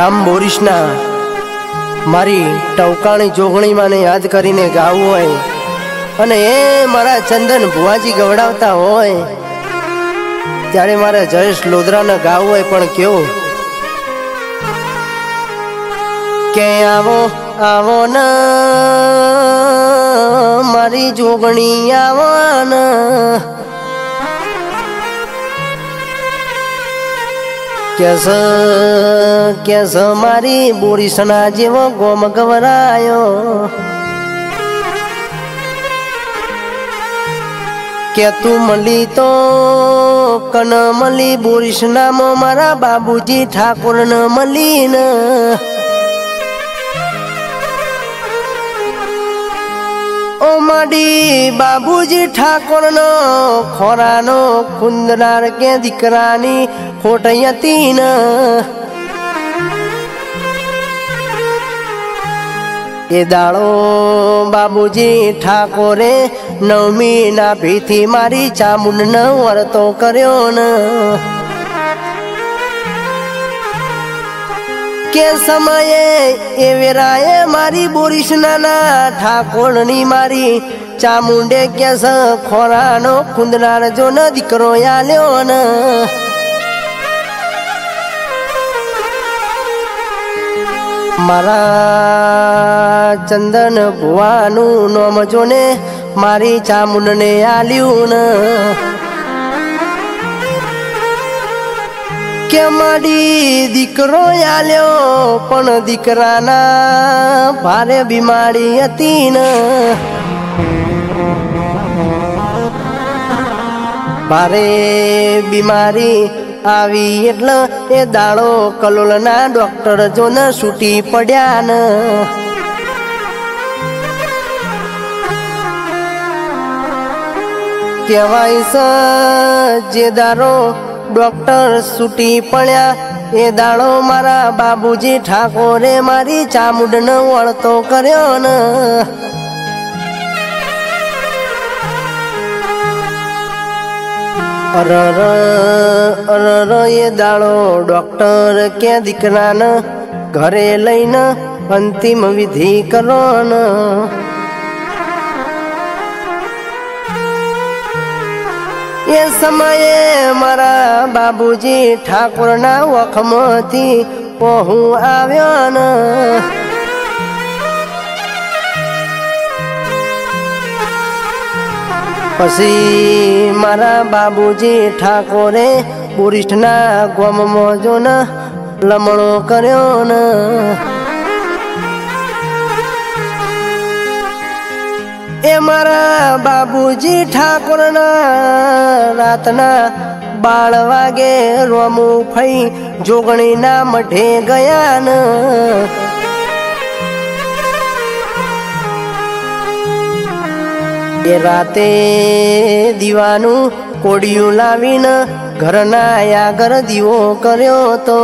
ધામ બોરીશના. મારી ટવકાણી જોગણીમાંને યાદ કરીને ગાવું હોય અને એ મારા ચંદન ભુવાજી ગવડાવતા હોય. ત્યારે મારે જયેશ લોધરાને ગાવું હોય પણ કેવું? કે આવો આવો ન, મારી જોગણી આવો કેસ કેસ મારી બોરીસના જેવો ગોમ ગવરાયો. કે તું મળી તો, કન મળી બોરીસ નામ મારા બાબુજી ઠાકોર ન મળી ન માડી બાબુજી ઠાકોર નો ખોરાનો કુંદનાર કે દીકરાની ખોટ હતી ન એ દાળો બાબુજી ઠાકોરે નવમી ના ભીથી મારી ચામુંડ વર્તો કર્યો ન કે સમયે એ વેરાએ મારી બોરીશ નાના, ઠાકોરની મારી. ચામુંડે કેસ ખોરાનો કુંદનાર જો ન દીકરો આલ્યો ન. મારા ચંદન ભુવાનું નોમ જોને મારી ચામુંડને આલ્યું ન. કે માડી દીકરો આલ્યો, પણ દીકરાના ભારે બીમારી હતી ન. ભારે બીમારી આવી એટલે એ દાડો કલોલના ડોક્ટર જોન છૂટી પડ્યા ન. કહેવાય છે જે દારો ડોક્ટર છૂટી પડ્યા. એ દાડો મારા બાબુજી ઠાકોરે મારી ચામુંડ ન વળતો કર્યો ન. અરર અરર, એ દાડો ડોક્ટર કે દીકરાને ઘરે લઈને અંતિમ વિધિ કરો ન એ સમયે મારા બાબુજી ઠાકોરના વખમાંથી હું આવ્યો ન પછી મારા બાબુજી ઠાકોરે બુરિષ્ઠના ગોમમાં જો ન લમણો કર્યો ન એ મારા બાબુજી ઠાકોરના રાતના બાળ વાગે રોમું ફઈ જોગણીના મઢે ગયા ન એ રાતે દીવાનું કોડિયું લાવીને ઘરના આગળ દીવો કર્યો તો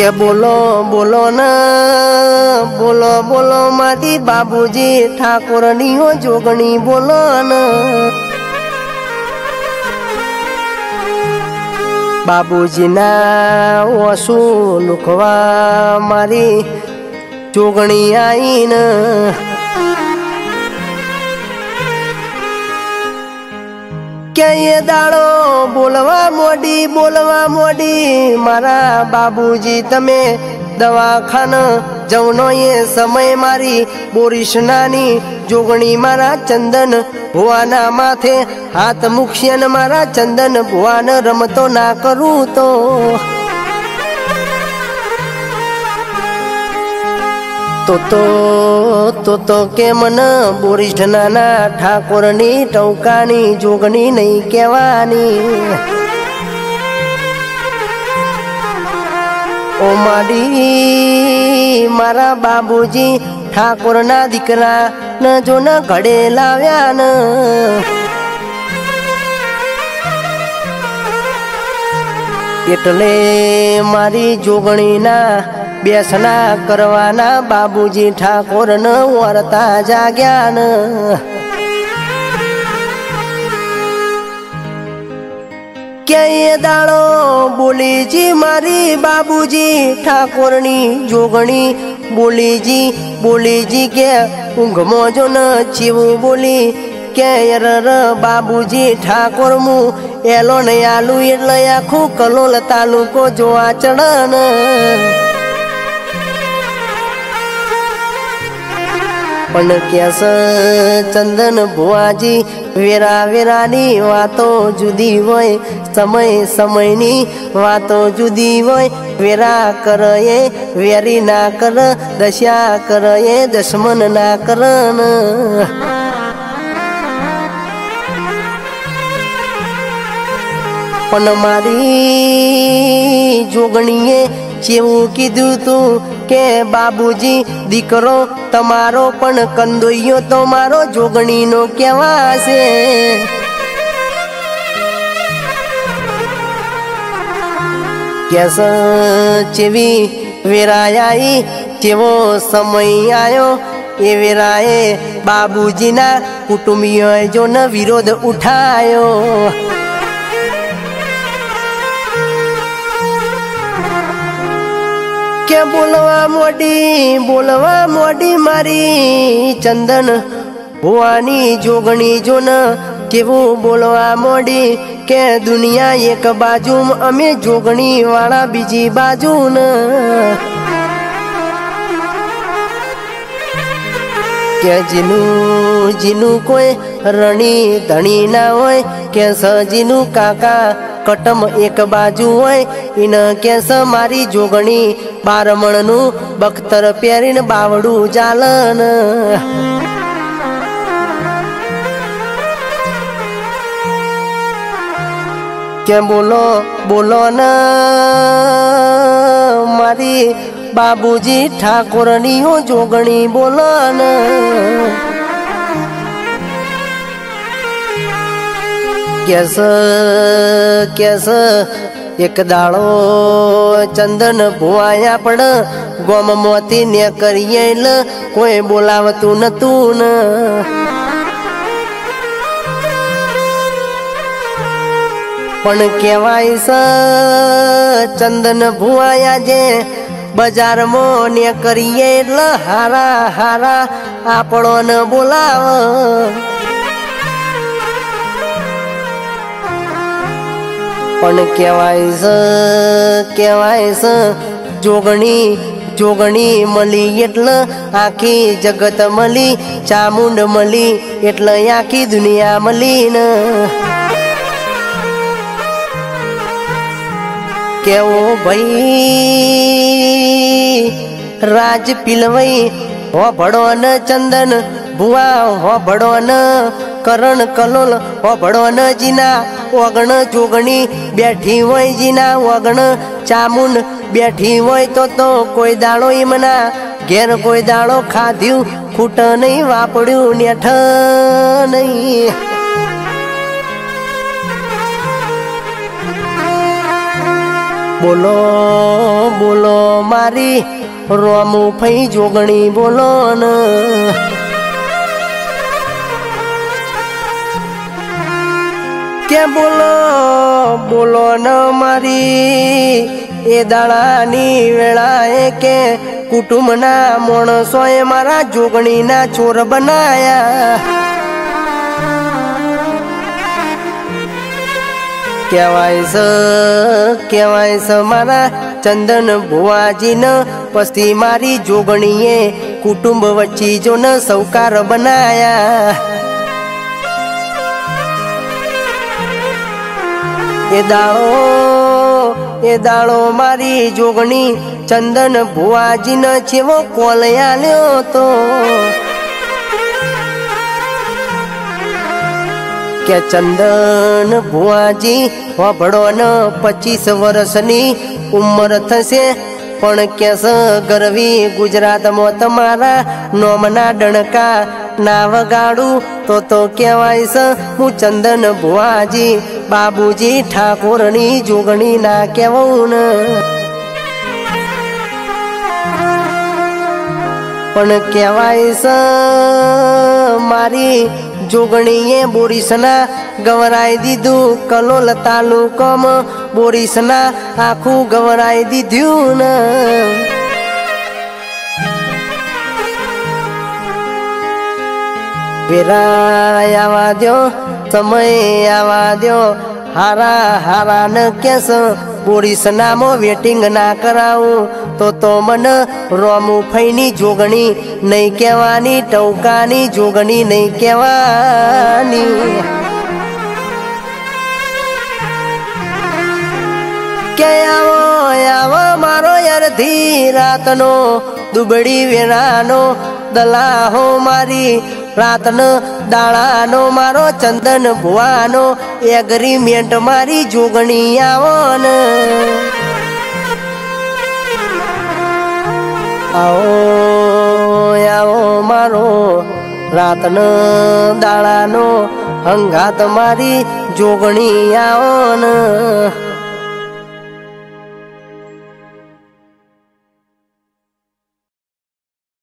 કે બોલો બોલો ના, બોલો બોલો મારી બાબુજી, ઠાકોરની હો જોગણી બોલો ના. બાબુજીના ઓસું લુખવા મારી જોગણી આવીને કે એ દાડો બોલવા મોડી બોલવા મોડી, મારા બાબુજી તમે દવાખાન જવનો એ સમય મારી બોરીશ નાની જોગણી મારા ચંદન ભુવાના માથે હાથ મુખ્યન મારા ચંદન ભુવાન રમતો ના કરું તો. તો તો તો તો કે મન બોરીશ નાના ઠાકોરની ટૌકાની જોગણી નહીં કહેવાની ઓ માડી મારા બાબુજી ઠાકોરના દીકરા ન જો ન ઘડે લાવ્યા ન એટલે મારી જોગણીના બેસના કરવાના બાબુજી ઠાકોર ન વરતા જાગ્યા ન ક્યાંય દાડો બોલીજી મારી બાબુજી ઠાકોરની જોગણી. બોલીજી બોલીજી કે ઊંઘમાં જો ન ચીવું બોલી. કે ર બાબુજી ઠાકોર મું એલો ને આલુ એટલે આખું કલોલ તાલુકો જોવા ચડન. પણ કેસ ચંદન ભુવાજી વેરા વેરાની વાતો જુદી હોય, સમય સમયની વાતો જુદી હોય. વેરા કર વેરી ના કર, દશા કર એ દશમન ના કરન પણ મારી જોગણીએ જેવું કીધું તું કે, બાબુજી, દીકરો, તમારો પણ કંદોઈયો તો મારો જોગણીનો કેવા છે કેસ ચેવી વેરાયાઈ, જેવો સમય આવ્યો એ વેરાએ બાબુજીના કુટુંબીઓએ જો ન વિરોધ ઉઠાયો. કે બોલવા મોડી બોલવા મોડી મારી ચંદન. હોવાની જોગણી જોન કેવું બોલવા મોડી, કે દુનિયા એક બાજુ અમે જોગણી વાળા બીજી બાજુ ન કે જીનું જીનું કોઈ રણી ધણી ના હોય, કે સજીનું કાકા કટમ એક બાજુ હોય ઇન કેસ મારી જોગણી બારમણનું બખ્તર પહેરીને બાવડું જાલન કે બોલો બોલો ન, મારી બાબુજી ઠાકોરની હું જોગણી બોલો ન કેસ કેસ. એક દાડો ચંદન ભુવાયા પણ ગોમ મોતી ને કરીએ કોઈ બોલાવતું નતું ન. પણ કહેવાય સ, ચંદન ભુવાયા જે બજારમાં ને કરીએ એટલે હારા હારા આપણો ન બોલાવ. પણ કહેવાય છે કહેવાય છે જોગણી જોગણી મળી એટલે આખી જગત મળી, ચામુંડ મળી એટલે આખી દુનિયા મળી ને. કેવો ભાઈ, રાજ પીલવાઈ, હો ભડો ન ચંદન. ભુવા હો ભડો ન કરણ કલોલ હો ભડો ન જીના, ઓગણ જોગણી બેઠી હોય જીના, ઓગણ ચામુંડ બેઠી હોય તો તો કોઈ દાડો એમના, ઘેર કોઈ દાડો ખાધ્યું, ખૂટ નહીં વાપડ્યું, નેઠ નહીં. બોલો બોલો મારી રોમું ફઈ જોગણી બોલો ન કે બોલો બોલો ન મારી. એ દાડાની વેળાએ કે કુટુંબના માણસોએ મારા જોગણીના ચોર બનાયા. કહેવાય છે કહેવાય છે મારા ચંદન ભુવાજીને, પસ્તી મારી જોગણીએ કુટુંબ વચ્ચે જો ન સૌકાર બનાયા. એ દાળો એ દાળો મારી જોગણી ચંદન ભુવાજીન છેવો કોલ આલ્યો તો. કે ચંદન ભુવાજી વાભડો ન પચીસ વર્ષની ઉંમર થશે, પણ કેસ ગરવી ગુજરાતમાં તમારા નોમના ડણકા ના વગાડું, તો તો કહેવાય છે હું ચંદન ભુવાજી. બાબુજી ઠાકોરની જોગણી ના કહેવું પણ કહેવાય સ, મારી જોગણીએ બોરીસના ગવરાઈ દીધું કલોલ તાલુકમ બોરીસના આખું ગવરાઈ દીધું ને. વેરા આવા દો સમય આવા દો હારા હારા ન કેસ, પોલીસ નામો વેટિંગ ના કરાવું. તો તો મને રોમુ ફઈની જોગણી નહીં કહેવાની ટવકાની જોગણી નહીં કહેવાની. કે આવો આવો મારો યારથી રાતનો દુબળી વેરાનો દલાહો મારી રાતનો દાણાનો મારો ચંદન ભુવાનો એગ્રીમેન્ટ મારી જોગણી આવોન. આવો આવો મારો રાતનો દાણાનો હંગાત મારી જોગણી આવો ને